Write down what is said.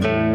Bye.